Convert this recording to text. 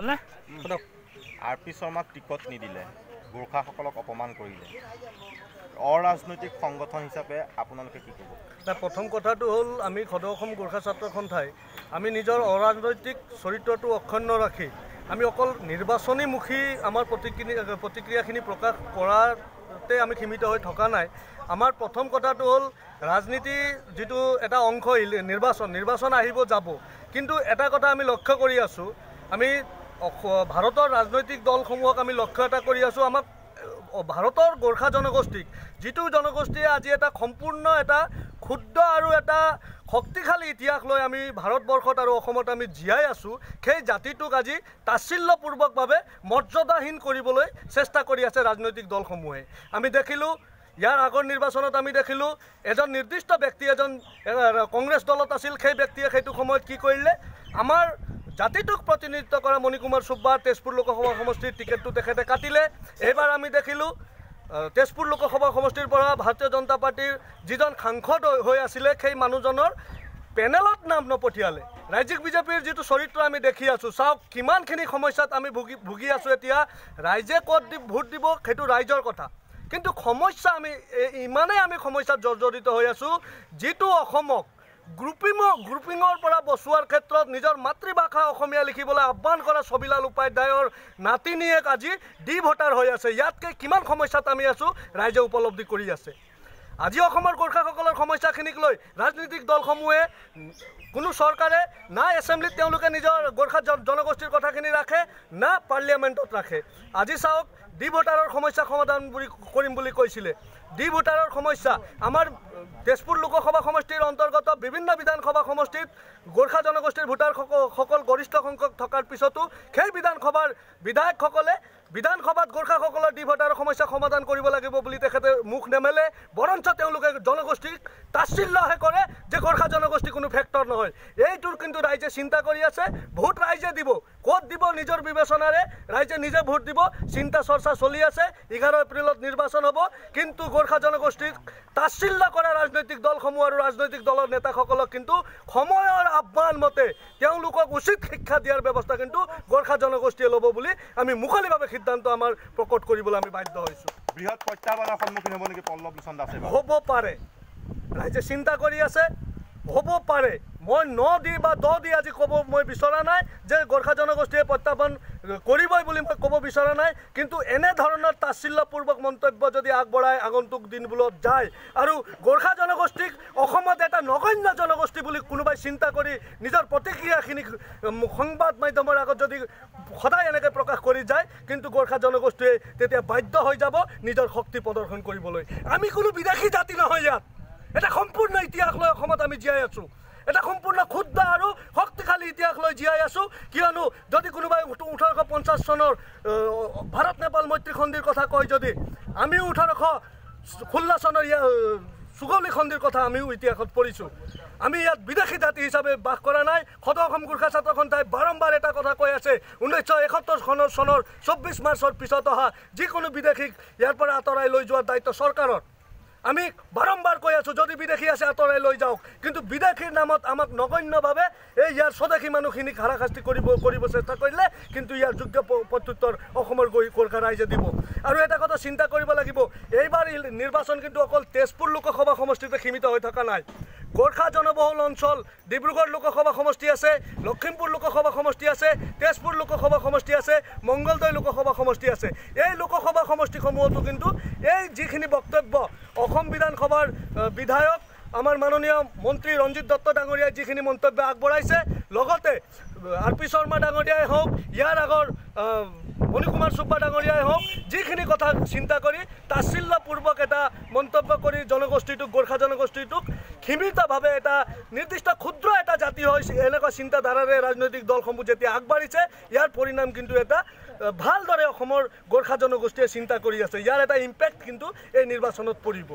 হ'লনে সোধক R P শৰ্মাক টিকট নিদিলে গোৰ্খাসকলক অপমান কৰিলে। অৰাজনৈতিক সংগঠন হিচাপে আপোনালোকে কি ক'ব? প্ৰথম কথাটো হ'ল আমি সদৌ অসম গোৰ্খা ছাত্ৰ সন্থাই আমি নিজৰ অৰাজনৈতিক চৰিত্ৰটো অক্ষুণ্ণ ৰাখি আমি অকল নিৰ্বাচনীমুখী আমাৰ প্ৰতিক্ৰিয়া প্ৰতিক্ৰিয়াখিনি প্ৰকাশ কৰাতে আমি সীমিত হৈ থকা নাই। আমাৰ প্ৰথম কথাটো হ'ল ৰাজনীতি যিটো এটা অংশ নিৰ্বাচন নিৰ্বাচন আহিব যাব। কিন্তু এটা কথা আমি লক্ষ্য কৰি আছোঁ আমি ভাৰতৰ ৰাজনৈতিক দলসমূহক আমি লক্ষ্য এটা কৰি আছোঁ। আমাক ভাৰতৰ গোৰ্খা জনগোষ্ঠীক যিটো জনগোষ্ঠীয়ে আজি এটা সম্পূৰ্ণ এটা ক্ষুদ্ৰ আৰু এটা শক্তিশালী ইতিহাস লৈ আমি ভাৰতবৰ্ষত আৰু অসমত আমি জীয়াই আছোঁ সেই জাতিটোক আজি তাচ্ছিল্যপূৰ্বকভাৱে মৰ্যাদাহীন কৰিবলৈ চেষ্টা কৰি আছে ৰাজনৈতিক দলসমূহে। আমি দেখিলোঁ ইয়াৰ আগৰ নিৰ্বাচনত আমি দেখিলোঁ এজন নিৰ্দিষ্ট ব্যক্তি এজন কংগ্ৰেছ দলত আছিল সেই ব্যক্তিয়ে সেইটো সময়ত কি কৰিলে আমাৰ জাতিটোক প্ৰতিনিধিত্ব কৰা মণিকুমাৰ চুব্বা তেজপুৰ লোকসভা সমষ্টিৰ টিকেটটো তেখেতে কাটিলে। এইবাৰ আমি দেখিলোঁ তেজপুৰ লোকসভা সমষ্টিৰ পৰা ভাৰতীয় জনতা পাৰ্টীৰ যিজন সাংসদ হৈ- আছিলে সেই মানুহজনৰ পেনেলত নাম নপঠিয়ালে। ৰাজ্যিক বিজেপিৰ যিটো চৰিত্ৰ আমি দেখি আছোঁ চাওক কিমানখিনি সমস্যাত আমি ভুগি ভুগি আছোঁ এতিয়া। ৰাইজে ক'ত দি ভোট দিব সেইটো ৰাইজৰ কথা। কিন্তু সমস্যা আমি ইমানেই আমি সমস্যাত জৰ্জৰিত হৈ আছোঁ যিটো অসমক গ্ৰুপিঙৰ গ্ৰুপিঙৰ পৰা বচোৱাৰ ক্ষেত্ৰত নিজৰ মাতৃভাষা অসমীয়া লিখিবলৈ আহ্বান কৰা ছবিলাল উপাধ্যায়ৰ নাতিনীয়েক আজি ডি ভোটাৰ হৈ আছে। ইয়াতকৈ কিমান সমস্যাত আমি আছোঁ ৰাইজে উপলব্ধি কৰি আছে। আজি অসমৰ গোৰ্খাসকলৰ সমস্যাখিনিক লৈ ৰাজনৈতিক দলসমূহে কোনো চৰকাৰে না এছেম্বলিত তেওঁলোকে নিজৰ গোৰ্খা জন- জনগোষ্ঠীৰ কথাখিনি ৰাখে না পাৰ্লিয়ামেণ্টত ৰাখে। আজি চাওক ডি ভোটাৰৰ সমস্যা সমাধান বুলি কৰিম বুলি কৈছিলে। ডি ভোটাৰৰ সমস্যা আমাৰ তেজপুৰ লোকসভা সমষ্টিৰ অন্তৰ্গত বিভিন্ন বিধানসভা সমষ্টিত গোৰ্খা জনগোষ্ঠীৰ ভোটাৰসকল গৰিষ্ঠ সংখ্যক থকাৰ পিছতো সেই বিধানসভাৰ বিধায়কসকলে বিধানসভাত ডি ভোটাৰৰ সমস্যা সমাধান কৰিব লাগিব বুলি তেখেতে মুখ নেমেলে। বৰঞ্চ তেওঁলোকে জনগোষ্ঠীক তাচ্ছিল্যহে কৰে যে গোৰ্খা জনগোষ্ঠী কোনো ফেক্টৰ নহয়। এইটোৰ কিন্তু ৰাইজে চিন্তা কৰি আছে। ভোট ৰাইজে দিব। ক'ত দিব নিজৰ বিবেচনাৰে? ৰাইজে নিজে ভোট দিব। চিন্তা চৰ্চা চলি আছে। এঘাৰ এপ্ৰিলত নিৰ্বাচন হ'ব। কিন্তু গোৰ্খা জনগোষ্ঠীক তাচ্ছিল্য কৰা ৰাজনৈতিক দলসমূহ আৰু ৰাজনৈতিক দলৰ নেতাসকলক কিন্তু সময়ৰ আহ্বান মতে তেওঁলোকক উচিত শিক্ষা দিয়াৰ ব্যৱস্থা কিন্তু গোৰ্খা জনগোষ্ঠীয়ে ল'ব বুলি আমি মুকলিভাৱে সিদ্ধান্ত আমাৰ প্ৰকট কৰিবলৈ আমি বাধ্য হৈছোঁ। বৃহৎ প্ৰত্যাহ্বানৰ সন্মুখীন হ'ব নেকি পল্লৱ লোচন দাসে? হ'ব পাৰে। ৰাইজে চিন্তা কৰি আছে। হ'ব পাৰে। মই ন দি বা দহ দি আজি ক'ব মই বিচৰা নাই যে গোৰ্খা জনগোষ্ঠীয়ে প্ৰত্যাহ্বান কৰিবই বুলি মই ক'ব বিচৰা নাই। কিন্তু এনেধৰণৰ তাচ্ছিল্যপূৰ্বক মন্তব্য যদি আগবঢ়াই আগন্তুক দিনবোৰত যায় আৰু গোৰ্খা জনগোষ্ঠীক অসমত এটা নগণ্য জনগোষ্ঠী বুলি কোনোবাই চিন্তা কৰি নিজৰ প্ৰতিক্ৰিয়াখিনি সংবাদ মাধ্যমৰ আগত যদি সদায় এনেকৈ প্ৰকাশ কৰি যায় কিন্তু গোৰ্খা জনগোষ্ঠীয়ে তেতিয়া বাধ্য হৈ যাব নিজৰ শক্তি প্ৰদৰ্শন কৰিবলৈ। আমি কোনো বিদেশী জাতি নহয় ইয়াত। এটা সম্পূৰ্ণ ইতিহাস লৈ অসমত আমি জীয়াই আছোঁ। এটা সম্পূৰ্ণ ক্ষুদ্ৰ আৰু শক্তিশালী ইতিহাস লৈ জীয়াই আছোঁ। কিয়নো যদি কোনোবাই ওঠ- ওঠৰশ পঞ্চাছ চনৰ ভাৰত নেপাল মৈত্ৰী সন্ধিৰ কথা কয় যদি আমিও ওঠৰশ ষোল্ল চনৰ ইয়াৰ চুগলি সন্ধিৰ কথা আমিও ইতিহাসত পঢ়িছোঁ। আমি ইয়াত বিদেশী জাতি হিচাপে বাস কৰা নাই। সদৌ অসম গোৰ্খা ছাত্ৰ সন্থাই বাৰম্বাৰ এটা কথা কৈ আছে। ঊনৈছশ এসত্তৰ চনৰ চনৰ চৌব্বিছ মাৰ্চৰ পিছত অহা যিকোনো বিদেশীক ইয়াৰ পৰা আঁতৰাই লৈ যোৱাৰ দায়িত্ব চৰকাৰৰ। আমি বাৰম্বাৰ কৈ আছোঁ যদি বিদেশী আছে আঁতৰাই লৈ যাওক। কিন্তু বিদেশীৰ নামত আমাক নগণ্যভাৱে এই ইয়াৰ স্বদেশী মানুহখিনিক হাৰাশাস্তি কৰিব কৰিব চেষ্টা কৰিলে কিন্তু ইয়াৰ যোগ্য প্ৰত্যুত্তৰ অসমৰ গৈ গোৰ্খা ৰাইজে দিব। আৰু এটা কথা চিন্তা কৰিব লাগিব এইবাৰ এই নিৰ্বাচন কিন্তু অকল তেজপুৰ লোকসভা সমষ্টিতে সীমিত হৈ থকা নাই। গোৰ্খা জনবহুল অঞ্চল ডিব্ৰুগড় লোকসভা সমষ্টি আছে লখিমপুৰ লোকসভা সমষ্টি আছে তেজপুৰ লোকসভা সমষ্টি আছে মংগলদৈ লোকসভা সমষ্টি আছে। এই লোকসভা সমষ্টিসমূহতো কিন্তু এই যিখিনি বক্তব্য অসম বিধানসভাৰ আহ, বিধায়ক আমাৰ মাননীয় মন্ত্ৰী ৰঞ্জিত দত্ত ডাঙৰীয়াই যিখিনি মন্তব্য আগবঢ়াইছে লগতে আৰ পি শৰ্মা ডাঙৰীয়াই হওক ইয়াৰ আগৰ আহ, মণিকুমাৰ চুব্বা ডাঙৰীয়াই হওক যিখিনি কথা চিন্তা কৰি তাচ্ছিল্যপূৰ্বক এটা মন্তব্য কৰি জনগোষ্ঠীটোক গোৰ্খা জনগোষ্ঠীটোক সীমিতভাৱে এটা নিৰ্দিষ্ট ক্ষুদ্ৰ এটা জাতি হৈ এনেকুৱা চিন্তাধাৰাৰে ৰাজনৈতিক দলসমূহ যেতিয়া আগবাঢ়িছে ইয়াৰ পৰিণাম কিন্তু এটা ভালদৰে অসমৰ গোৰ্খা জনগোষ্ঠীয়ে চিন্তা কৰি আছে। ইয়াৰ এটা ইম্পেক্ট কিন্তু এই নিৰ্বাচনত পৰিব।